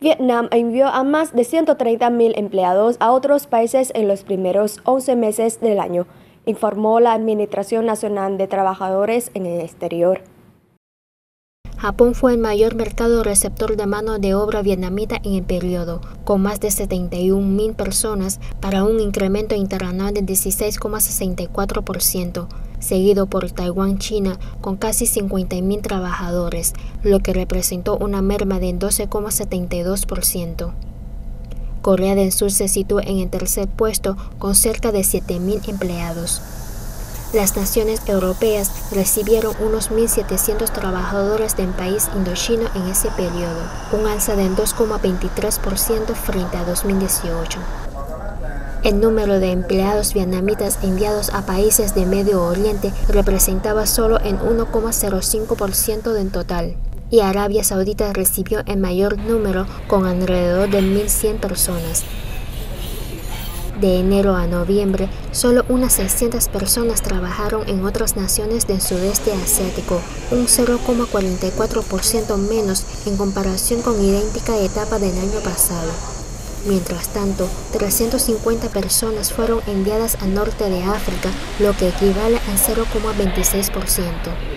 Vietnam envió a más de 130.000 empleados a otros países en los primeros 11 meses del año, informó la Administración Nacional de Trabajadores en el Exterior. Japón fue el mayor mercado receptor de mano de obra vietnamita en el periodo, con más de 71.000 personas para un incremento interanual de 16,64%, seguido por Taiwán, China, con casi 50.000 trabajadores, lo que representó una merma de 12,72%. Corea del Sur se sitúa en el tercer puesto con cerca de 7.000 empleados. Las naciones europeas recibieron unos 1.700 trabajadores del país indochino en ese periodo, un alza del 2,23% frente a 2018. El número de empleados vietnamitas enviados a países de Medio Oriente representaba solo en 1,05% del total, y Arabia Saudita recibió el mayor número con alrededor de 1.100 personas. De enero a noviembre, solo unas 600 personas trabajaron en otras naciones del sudeste asiático, un 0,44% menos en comparación con idéntica etapa del año pasado. Mientras tanto, 350 personas fueron enviadas al norte de África, lo que equivale al 0,26%.